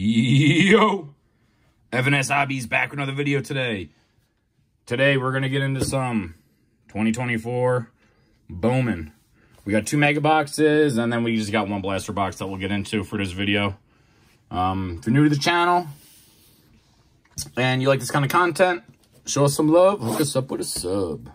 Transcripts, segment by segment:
Yo! F&S Hobby's back with another video today. Today we're going to get into some 2024 Bowman. We got two mega boxes and then we just got one blaster box that we'll get into for this video. Um, if you're new to the channel and you like this kind of content, show us some love, hook us up with a sub.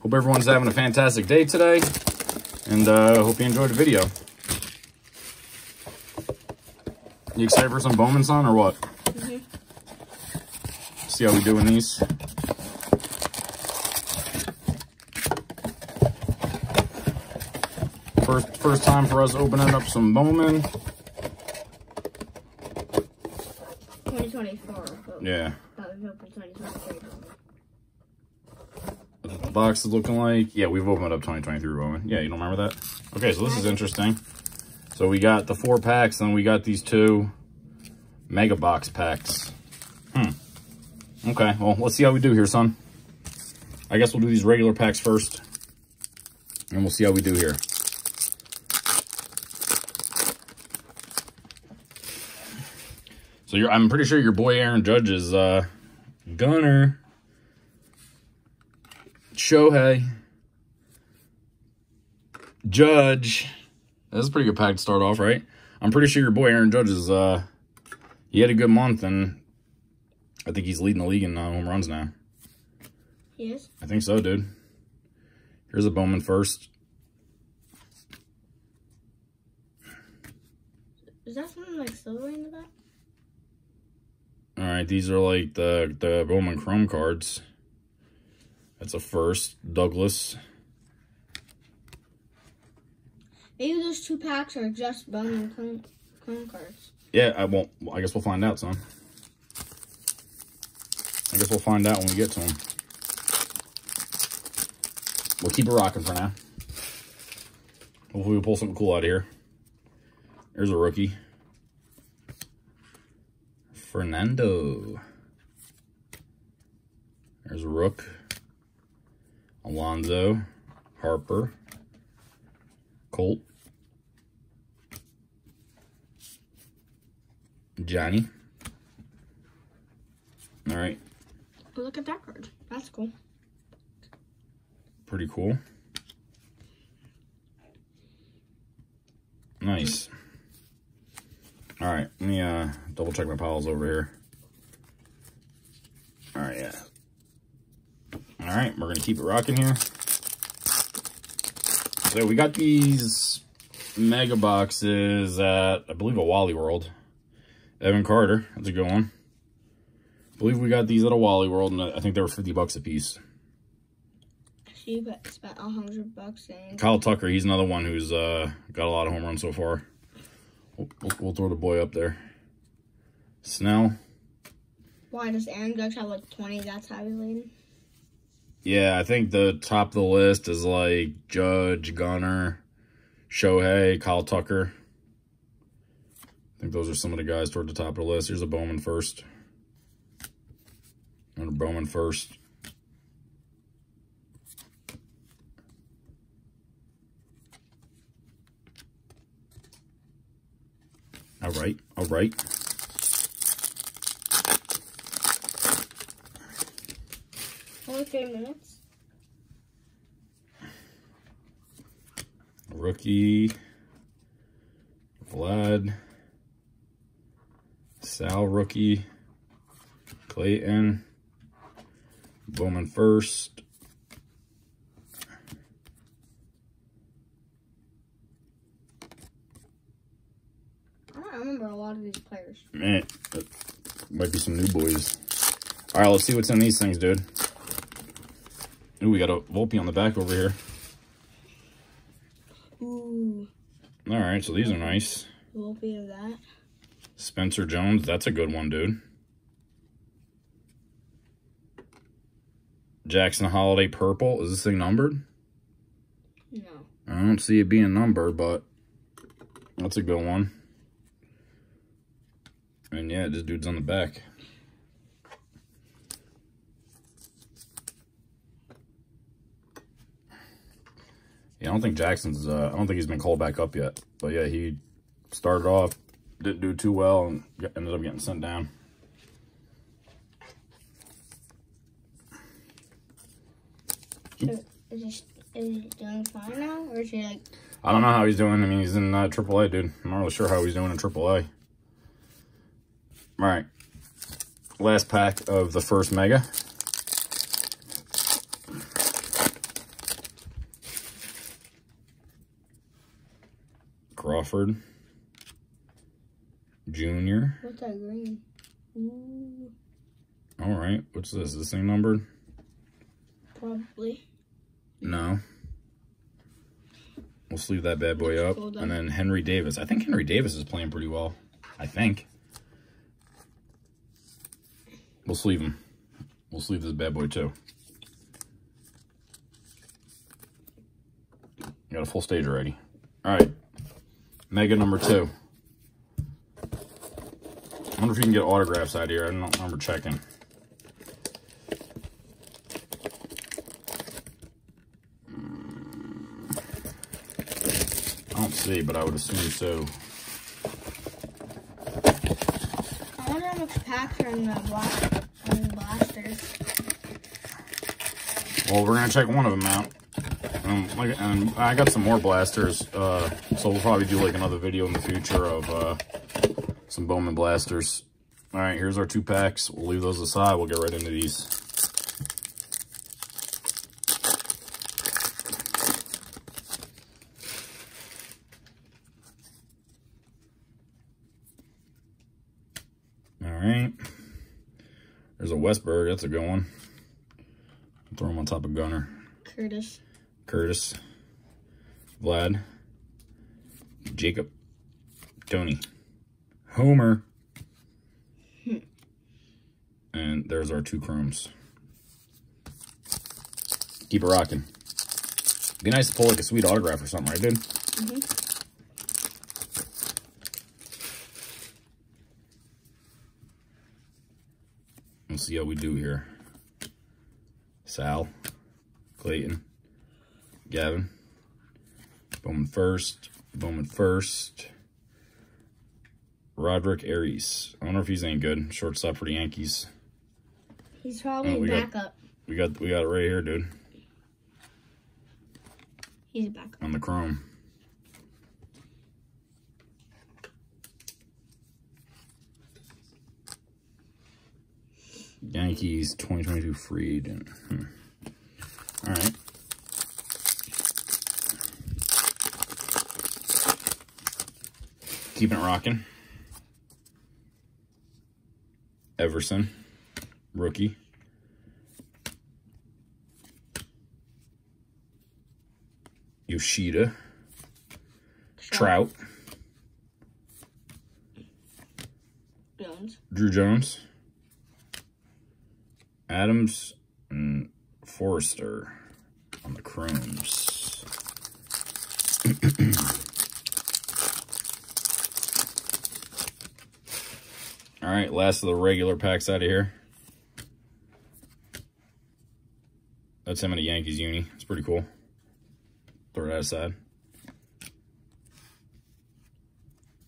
Hope everyone's having a fantastic day today and uh, hope you enjoyed the video. You excited for some Bowman son or what? Mm -hmm. See how we doing these? First, first time for us opening up some Bowman. 2024. Yeah. The box is looking like, yeah, we've opened up 2023 Bowman. Yeah, you don't remember that? Okay, so this is interesting. So we got the four packs, and we got these two mega box packs. Hmm. Okay, well, let's see how we do here, son. I guess we'll do these regular packs first, and we'll see how we do here. So I'm pretty sure your boy Aaron Judge is uh, Gunnar, Shohei, Judge, that's a pretty good pack to start off, right? I'm pretty sure your boy Aaron Judge is, uh, he had a good month, and I think he's leading the league in uh, home runs now. He is? I think so, dude. Here's a Bowman first. Is that something like silver in the back? All right, these are like the, the Bowman Chrome cards. That's a first. Douglas. Maybe those two packs are just Bowman Chrome, Chrome cards. Yeah, I won't. I guess we'll find out, son. I guess we'll find out when we get to them. We'll keep it rocking for now. Hopefully we'll pull something cool out here. There's a rookie. Fernando. There's a Rook. Alonso. Harper. Colt. Johnny. All right. Look at that card. That's cool. Pretty cool. Nice. All right, let me uh, double check my piles over here. All right, yeah. All right, we're gonna keep it rocking here. So we got these mega boxes at, I believe, a Wally World. Evan Carter, that's a good one. I believe we got these at a Wally World, and I think they were 50 bucks a piece. She spent 100 bucks. And... Kyle Tucker, he's another one who's uh, got a lot of home runs so far. We'll, we'll, we'll throw the boy up there. Snell. Why, does Aaron Judge have like 20? That's how he's leading? Yeah, I think the top of the list is like Judge, Gunnar, Shohei, Kyle Tucker. I think those are some of the guys toward the top of the list. Here's a Bowman first. Another Bowman first. All right, all right. Only three minutes. Rookie. Vlad. Sal rookie. Clayton. Bowman first. I don't remember a lot of these players. Man, might be some new boys. All right, let's see what's in these things, dude. Ooh, we got a Volpe on the back over here. Ooh. All right, so these are nice. Volpe of that. Spencer Jones, that's a good one, dude. Jackson Holliday Purple. Is this thing numbered? No. I don't see it being numbered, but that's a good one. And yeah, this dude's on the back. Yeah, I don't think Jackson's, uh, I don't think he's been called back up yet. But yeah, he started off didn't do too well and ended up getting sent down. So is he, is he doing fine now, or is he like? I don't know how he's doing. I mean, he's in uh, AAA, dude. I'm not really sure how he's doing in AAA. All right. Last pack of the first Mega. Crawford. Junior. What's that green? Ooh, All right. What's this? Is this thing numbered? probably. No. We'll sleeve that bad boy up. Though. And then Henry Davis. I think Henry Davis is playing pretty well. I think. We'll sleeve him. We'll sleeve this bad boy too. Got a full stage already. All right. Mega number two. I wonder if you can get autographs out here. I don't remember checking. I don't see, but I would assume so. I wonder how much packs are in the blast, in the blasters. Well, we're gonna check one of them out. Um, like, and I got some more blasters, uh, so we'll probably do like another video in the future of uh, some Bowman blasters. All right, here's our two packs. We'll leave those aside. We'll get right into these. All right. There's a Westburg. That's a good one. Throw him on top of Gunnar. Curtis. Curtis, Vlad, Jacob, Tony, Homer, hmm. and there's our two chromes. Keep it rocking. Be nice to pull like a sweet autograph or something, right, dude? Mm-hmm. Let's see how we do here. Sal, Clayton, Gavin. Bowman first. Bowman first. Roderick Arias. I wonder if he's any good. Shortstop for the Yankees. He's probably Oh, we got- backup. We got we got it right here, dude. He's a backup. On the chrome. Yankees 2022 free agent. Hmm. All right. Keeping it rocking. Everson, rookie. Yoshida, Trout, Jones. Drew Jones, Adams, and Forrester on the Chromes. right, last of the regular packs out of here. That's him in a Yankees uni. It's pretty cool. Throw that aside.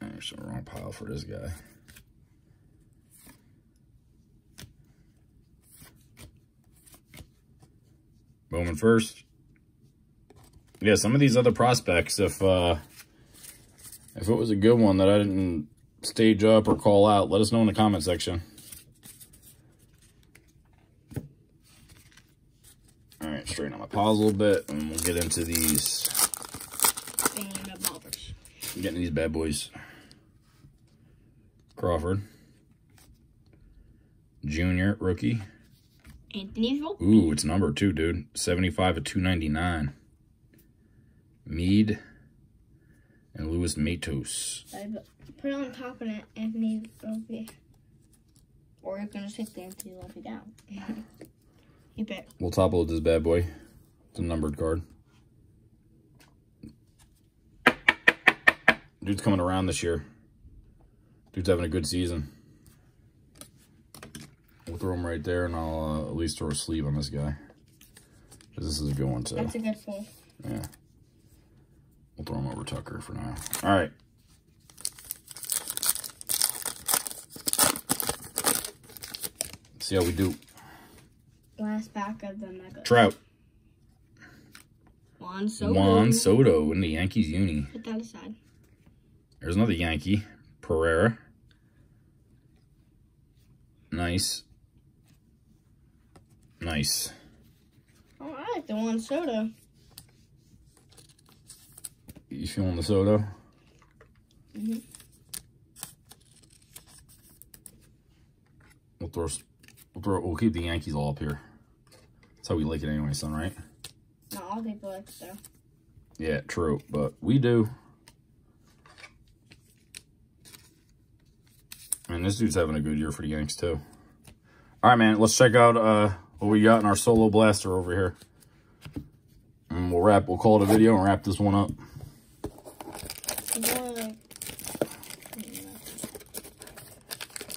There's the wrong pile for this guy. Bowman first. Yeah, some of these other prospects, if uh if it was a good one that I didn't stage up or call out, let us know in the comment section. All right, straighten out my piles a little bit, and we'll get into these, bobbers. getting these bad boys. Crawford, Junior rookie. Anthony Volpe. Ooh, it's number two, dude. 75 of 299. Mead and Louis Matos. I put it on top of it, Anthony Volpe. Or you're gonna take the Anthony Volpe down. you bet. We'll top load this bad boy. It's a numbered card. Dude's coming around this year. Dude's having a good season. We'll throw him right there, and I'll uh, at least throw a sleeve on this guy. this is a good one, too. That's a good full. Yeah. We'll throw him over Tucker for now. All right. Let's see how we do. Last back of the mega. Trout. Juan Soto. Juan Soto in the Yankees uni. Put that aside. There's another Yankee. Pereira. Nice. Nice. Oh, I like the Juan Soto. You feeling the Soto? Mhm. We'll throw, we'll throw, we'll keep the Yankees all up here. That's how we like it anyway, son, right? Not all people like it though. Yeah, true, but we do. Man, this dude's having a good year for the Yanks, too. All right, man, let's check out uh, what we got in our solo blaster over here. And we'll wrap, we'll call it a video and wrap this one up. It's only like-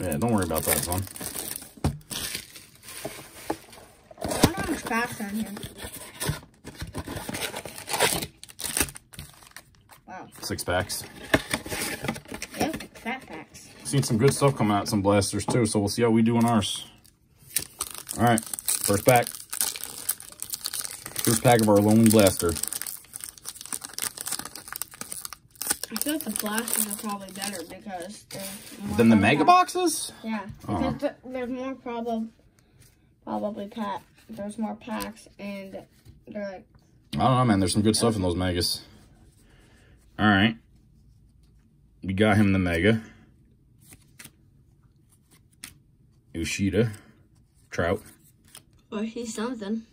Yeah, don't worry about that, son. I don't know how much are here. Wow. Six packs. Yep, fat packs. Seen some good stuff come out, some blasters, too, so we'll see how we do in ours. All right, first pack. First pack of our Lonely Blaster. I the are probably better because they're more Then the packs. mega boxes? Yeah, Oh. because th- there's more probably probably pack. There's more packs and they're like I don't know, man. There's some good stuff in those megas. All right. We got him the mega. Yoshida. Trout. or he's something.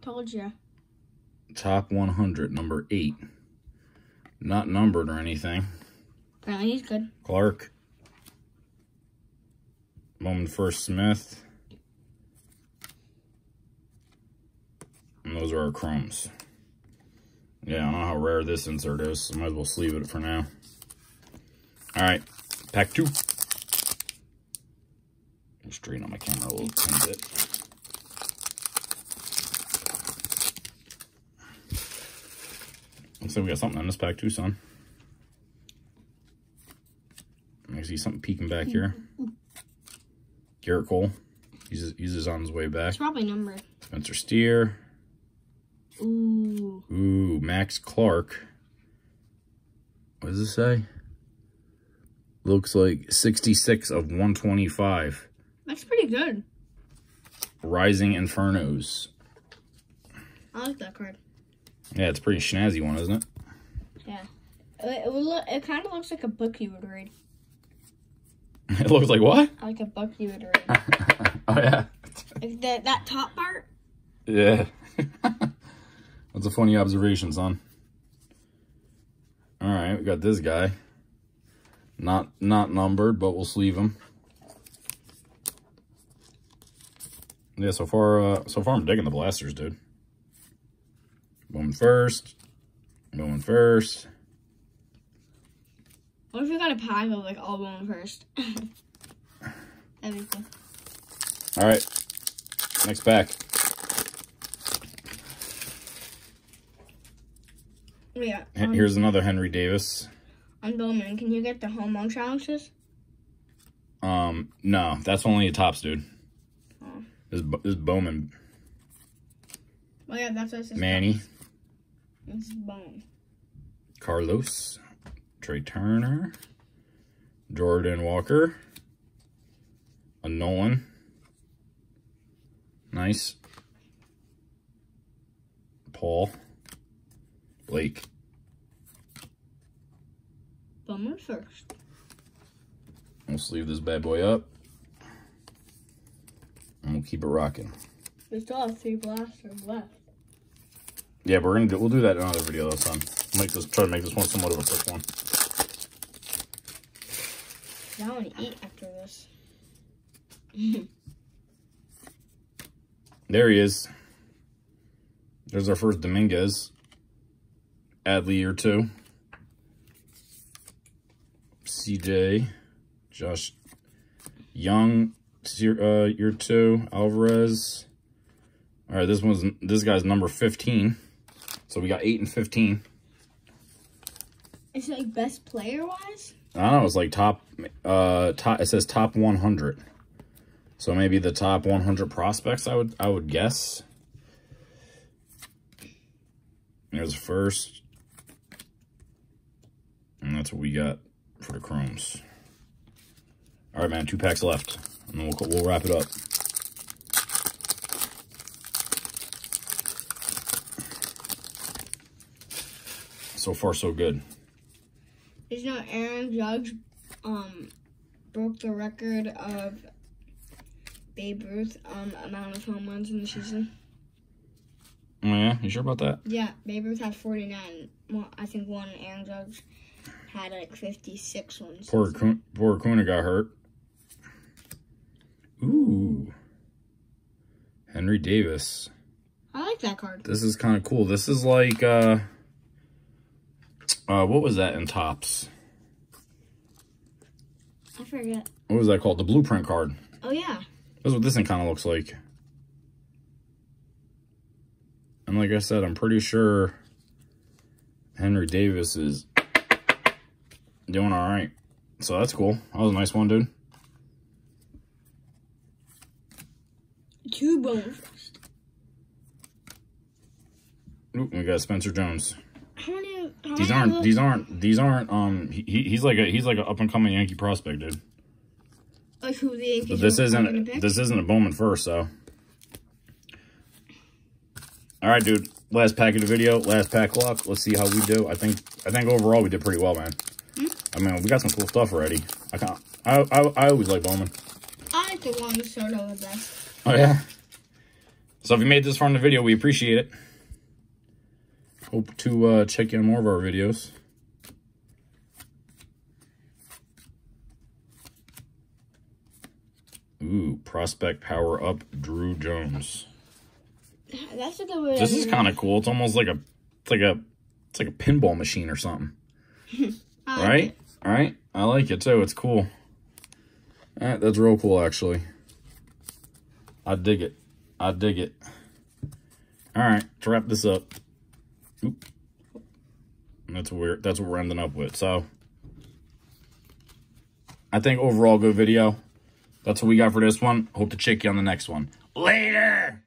Told you. Top 100, number 8. Not numbered or anything. Apparently he's good. Clark. Bowman First Smith. And those are our crumbs. Yeah, I don't know how rare this insert is, so might as well sleeve it for now. Alright, pack two. Straighten out my camera a little bit. Like we got something on this pack too, son. I see something peeking back here. Gerrit Cole. He's, he's on his way back. It's probably numbered. Spencer Steer. Ooh. Ooh, Max Clark. What does it say? Looks like 66 of 125. That's pretty good. Rising Infernos. I like that card. Yeah, it's a pretty snazzy one, isn't it? Yeah. It, it, look, it kind of looks like a book you would read. It looks like what? Like a book you would read. oh, yeah. like that, that top part. Yeah. That's a funny observation, son. All right, we got this guy. Not not numbered, but we'll sleeve him. Yeah, so far, uh, so far I'm digging the blasters, dude. Going first. Going first. What if we got a pack of like all going first? That'd be cool. All right. Next pack. Yeah. On, Here's another Henry Davis. on Bowman, can you get the home run challenges? Um, no, that's only a Topps, dude. Oh. This, is this Bowman. Oh yeah, that's what it says. Manny. This is Bowman. Carlos, Trea Turner, Jordan Walker, a Nolan. Nice. Paul, Blake. Bummer first. We'll sleeve this bad boy up. And we'll keep it rocking. We still have three blasters left. Yeah, we're gonna do we'll do that in another video though, son. Make this try to make this one somewhat of a quick one. I want to eat after this. There he is. There's our first Dominguez. Adley year two. CJ. Josh Jung uh, year two. Alvarez. All right, this one's this guy's number 15. So we got 8 and 15. It's like best player wise. I don't know. It's like top. Uh, top. It says top 100. So maybe the top 100 prospects. I would. I would guess. There's the first. And that's what we got for the chromes. All right, man. Two packs left, and then we'll we'll wrap it up. So far, so good. Did you know Aaron Judge um broke the record of Babe Ruth um amount of home runs in the season? Oh, yeah? You sure about that? Yeah, Babe Ruth had 49. Well, I think one Aaron Judge had like 56 ones. Poor, Acuna- poor Acuna got hurt. Ooh. Henry Davis. I like that card. This is kind of cool. This is like, uh, uh, what was that in Topps? I forget. What was that called? The blueprint card. Oh yeah. That's what this thing kind of looks like. And like I said, I'm pretty sure Henry Davis is doing all right. So that's cool. That was a nice one, dude. Two bones. Ooh, we got Spencer Jones. How many? How These many aren't these aren't these aren't um he, he's like a he's like an up and coming Yankee prospect, dude. Like who the Yankees But this isn't this isn't a Bowman first, so. All right, dude. Last pack of the video, last pack luck. Let's see how we do. I think I think overall we did pretty well, man. I mean, we got some cool stuff already. I can't. I I, I always like Bowman. I like the one with Soto the best. Oh yeah. So if you made this far in the video, we appreciate it. Hope to uh, check in more of our videos. Ooh, prospect power up, Drew Jones. That's a good way. This is kind of cool. It's almost like a, it's like a, it's like a pinball machine or something, right? Right? I like it too. It's cool. All right, that's real cool, actually. I dig it. I dig it. All right, to wrap this up. Oop. That's we're that's what we're ending up with. So, I think overall good video. That's what we got for this one. Hope to check you on the next one. Later.